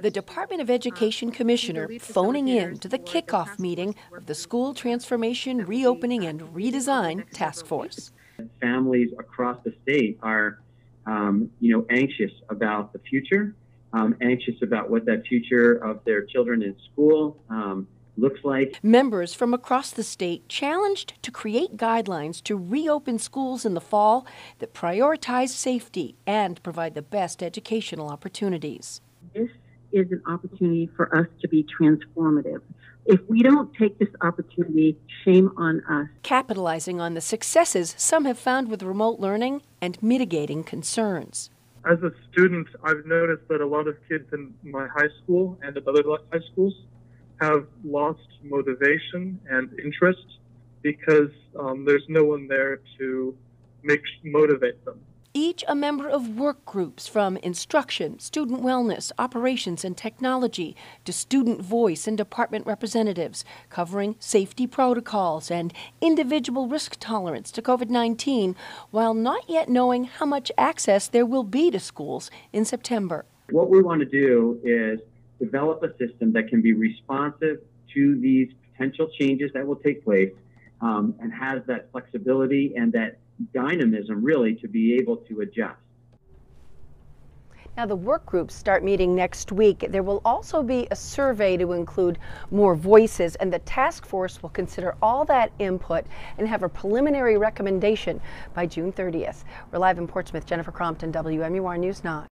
The Department of Education Commissioner phoning in to the kickoff meeting of the School Transformation, Reopening, and Redesign Task Force. Families across the state are, um, you know, anxious about the future, um, anxious about what that future of their children in school um, looks like. Members from across the state challenged to create guidelines to reopen schools in the fall that prioritize safety and provide the best educational opportunities. This is an opportunity for us to be transformative. If we don't take this opportunity, shame on us. Capitalizing on the successes some have found with remote learning and mitigating concerns. As a student, I've noticed that a lot of kids in my high school and at other high schools have lost motivation and interest because um, there's no one there to make motivate them. Each a member of work groups from instruction, student wellness, operations, and technology to student voice and department representatives, covering safety protocols and individual risk tolerance to COVID 19, while not yet knowing how much access there will be to schools in September. What we want to do is develop a system that can be responsive to these potential changes that will take place um, and has that flexibility and that dynamism really to be able to adjust. Now, the work groups start meeting next week. There will also be a survey to include more voices, and the task force will consider all that input and have a preliminary recommendation by June 30th. We're live in Portsmouth. Jennifer Crompton, WMUR News 9.